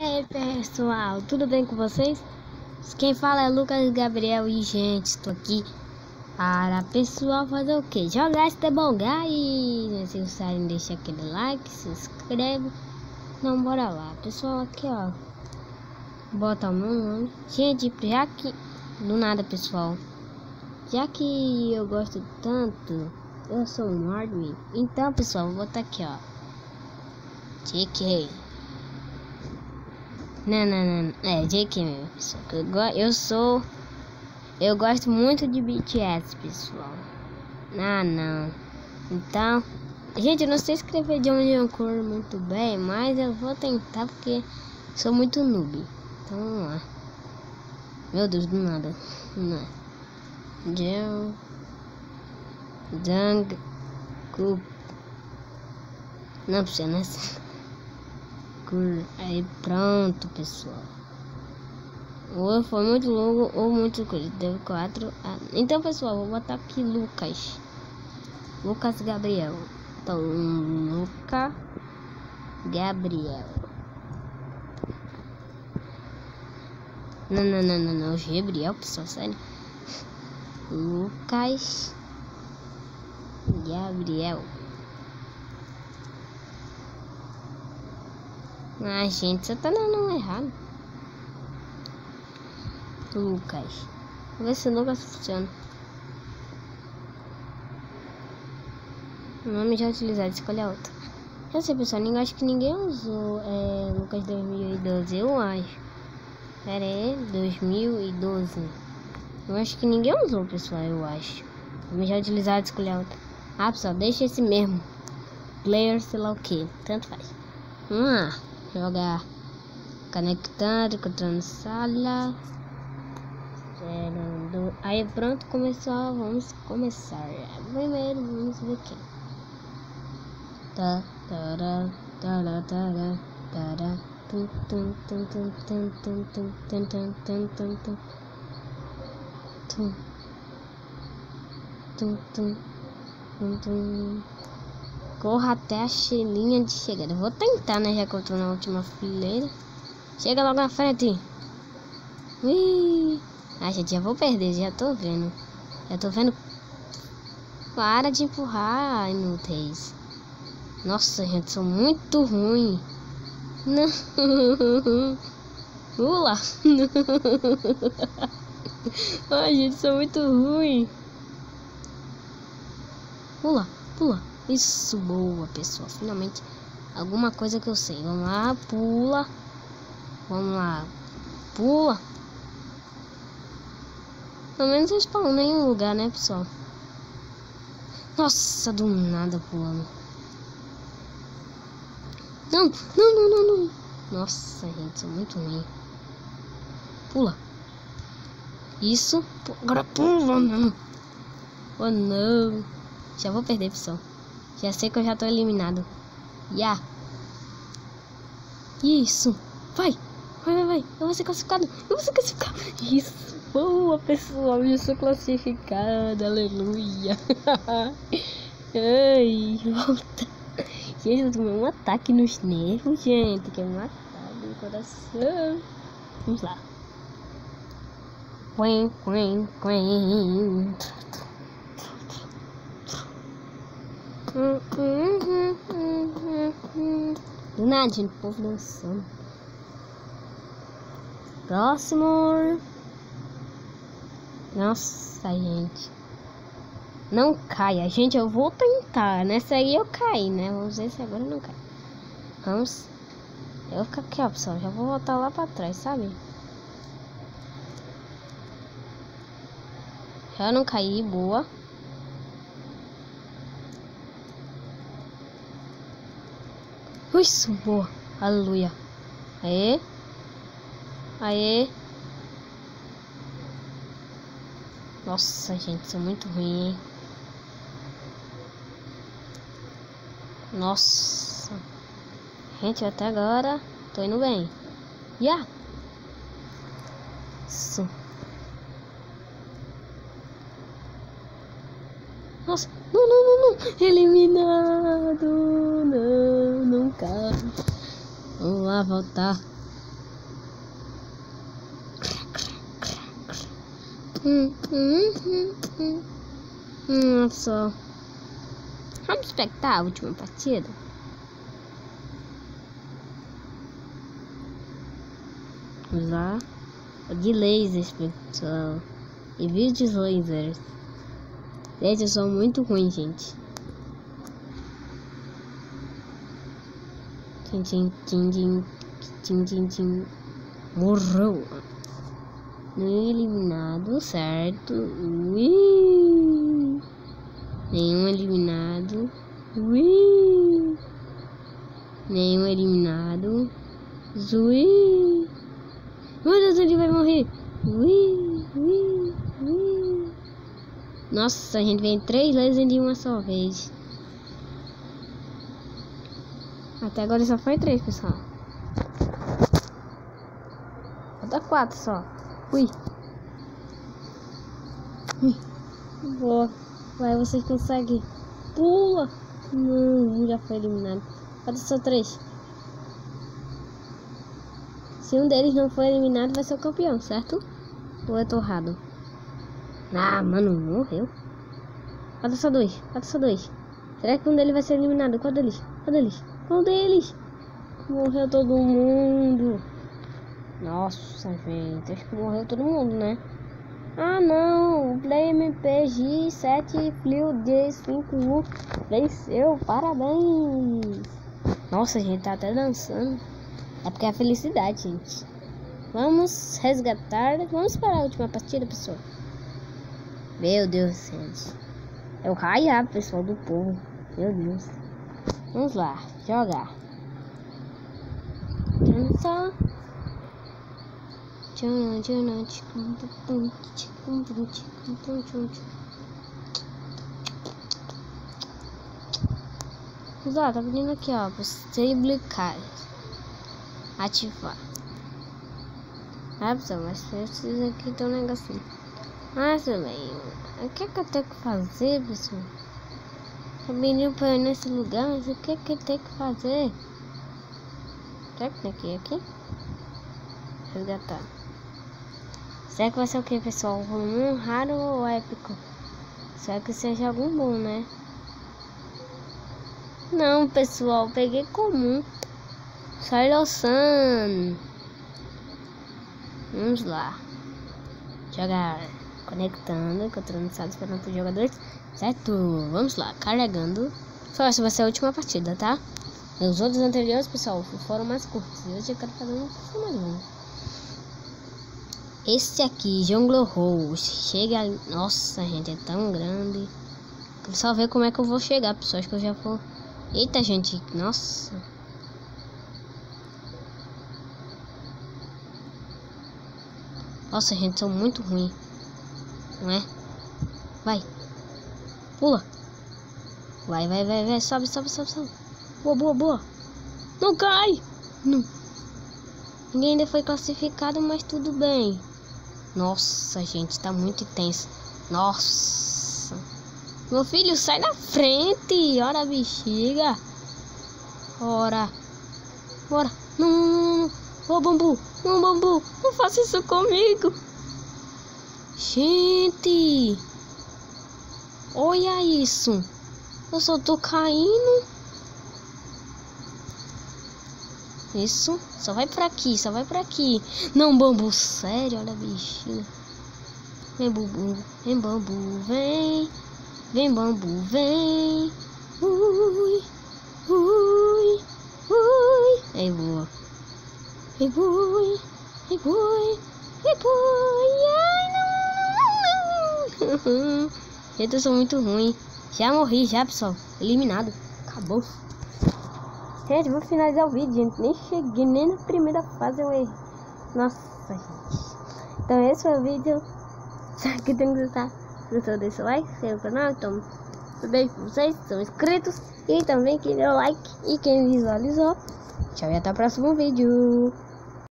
E aí pessoal, tudo bem com vocês? Quem fala é Lucas Gabriel e gente, estou aqui para pessoal fazer o que? Jogar esse The Bom Guys! Se gostarem, deixa aquele like, se inscreve. Então bora lá, pessoal, aqui ó. Bota o meu nome. Gente, já que... Do nada pessoal. Já que eu gosto tanto, eu sou um Nordman. Então pessoal, vou botar aqui ó. JK. Não, não, não. É, JK mesmo, pessoal. Eu, eu sou. Eu gosto muito de BTS, pessoal. Ah, não. Então. Gente, eu não sei escrever onde eu cor muito bem, mas eu vou tentar porque sou muito noob. Então vamos lá. Meu Deus, do nada. Não. Jung. Jung. Coop. Não precisa, né? Aí pronto, pessoal. Ou foi muito longo ou muito coisa. Deu quatro. Ah, então, pessoal, vou botar aqui Lucas. Lucas Gabriel. Então, Luca Gabriel. Não, não, não, não, não. Gabriel, pessoal, sério. Lucas Gabriel. Ah, gente, você tá dando errado. Lucas. Vou ver se o Lucas funciona. O nome já utilizado, escolha outro. Eu sei, pessoal, ninguém, acho que ninguém usou é, Lucas 2012, eu acho. Pera aí, 2012. Eu acho que ninguém usou, pessoal, eu acho. Nome já utilizado, escolher outro. Ah, pessoal, deixa esse mesmo. Player, sei lá o que, tanto faz. Vamos lá jogar conectando, encontrando sala. Gerando. Aí pronto, começou. Vamos começar. Primeiro vamos ver quem. Tá, tará, tará, tará, tará. Tum, tum, tum, tum, tum, tum, tum, tum, tum, tum, tum, tum. Tum. Tum, tum, tum, tum. Corra até a linha de chegada. vou tentar, né? Já que eu tô na última fileira. Chega logo na frente. Ui. Ai, gente, já vou perder. Já tô vendo. Já tô vendo. Para de empurrar, inúteis. Nossa, gente, sou muito ruim. Não. Pula. Ai, gente, sou muito ruim. Pula, pula. Isso, boa, pessoal. Finalmente, alguma coisa que eu sei. Vamos lá, pula. Vamos lá, pula. Pelo menos eu spawnei em um lugar, né, pessoal? Nossa, do nada pulando. Não, não, não, não, não. Nossa, gente, sou muito ruim. Pula. Isso. Agora pula, não. Oh, não. Já vou perder, pessoal. Já sei que eu já tô eliminado. Ya. Isso. Vai. Vai, vai, vai. Eu vou ser classificado. Eu vou ser classificado. Isso. Boa, pessoal. Eu sou classificado. Aleluia. Ai, volta. Gente, eu tomei um ataque nos nervos, gente. Que é um ataque no coração. Vamos lá. Quen, quen, quen. Do nada, gente, o povo dançando. Próximo. Nossa, gente. Não caia. Gente, eu vou tentar. Nessa aí eu caí, né? Vamos ver se agora não cai. Vamos. Eu vou ficar aqui, ó, pessoal. Já vou voltar lá pra trás, sabe? Já não caí, boa. Isso, boa. Aleluia. Aê. Aê. Nossa, gente, sou muito ruim, hein? Nossa. Gente, até agora tô indo bem. Yeah. Isso. Nossa. Não, não, não, não. Eliminado. Não, nunca vamos lá voltar. Hum, hum, hum, hum. Hum, só. Vamos espectar a última partida? Usar de lasers, pessoal. E vídeos lasers. Lasers são muito ruins, gente. Tim, tim, tim, tim, tim, tim, tim. Morreu. Eliminado, certo? Ui. Nenhum eliminado. Ui. Nenhum eliminado. Zui. Meu Deus, ele vai morrer. Ui, ui, ui. Nossa, a gente vem três lasers de uma só vez. Até agora só foi três, pessoal. Falta quatro só. Ui. Boa. Vai, você consegue. Pula. Não, já foi eliminado. Falta só três. Se um deles não for eliminado, vai ser o campeão, certo? Ou eu tô errado? Ah, mano, morreu. Falta só dois. Falta só dois. Será que um deles vai ser eliminado? Qual deles? Qual deles? Qual deles? Morreu todo mundo. Nossa, gente. Acho que morreu todo mundo, né? Ah, não. O Play MPG 7 Flio D5U venceu. Parabéns. Nossa, gente, tá até dançando. É porque é felicidade, gente. Vamos resgatar. Vamos para a última partida, pessoal. Meu Deus, gente. É o raia, pessoal, do povo. Meu Deus. Vamos lá, jogar. Dança. Vamos lá, tá pedindo aqui, ó. Possible card. Ativar. Ah, pessoal, mas precisa aqui ter um negocinho. Mas também, o que, é que eu tenho que fazer, pessoal? O menino ir nesse lugar, mas o que que tem que fazer? Será que tem que ir aqui? Resgatar. Será que vai ser o que, pessoal? Um raro ou épico? Será que seja algum bom, né? Não, pessoal, peguei comum. Silo Sun. Vamos lá. Jogar. Conectando, encontrando salas esperando os jogadores. Certo? Vamos lá, carregando. Só essa vai ser a última partida, tá? Os outros anteriores, pessoal, foram mais curtos. E hoje eu quero fazer um mais longo. Esse aqui, Jungle Rose. Chega. Nossa, gente, é tão grande. Quero só ver como é que eu vou chegar, pessoal. Acho que eu já vou. Eita, gente. Nossa. Nossa, gente, são muito ruins. Não é? Vai. Pula. Vai, vai, vai, vai. Sobe, sobe, sobe, sobe. Boa, boa, boa. Não cai. Não. Ninguém ainda foi classificado, mas tudo bem. Nossa, gente, tá muito intenso. Nossa. Meu filho, sai da frente. Ora, bexiga. Ora. Bora. Não, não, não. Ô, bambu. Não, bambu. Não faça isso comigo. Gente. Olha isso. Eu só tô caindo. Isso. Só vai pra aqui, só vai pra aqui. Não, bambu. Sério, olha a bichinha. Vem, bambu. Vem, bambu. Vem. Vem, bambu. Vem. Ui. Ui. Ui. Ei, boa. Ei, boi. Ei, boi. Ei, boi. Ai, não, não, não. Gente, eu sou muito ruim. Já morri, já, pessoal. Eliminado. Acabou. Gente, vou finalizar o vídeo, gente. Nem cheguei nem na primeira fase, eu errei. Nossa, gente. Então, esse foi o vídeo. Espero que tenham gostado. Se gostou, o like, se no canal. Então, um beijo vocês que são inscritos. E também quem deu like e quem visualizou. Tchau e até o próximo vídeo.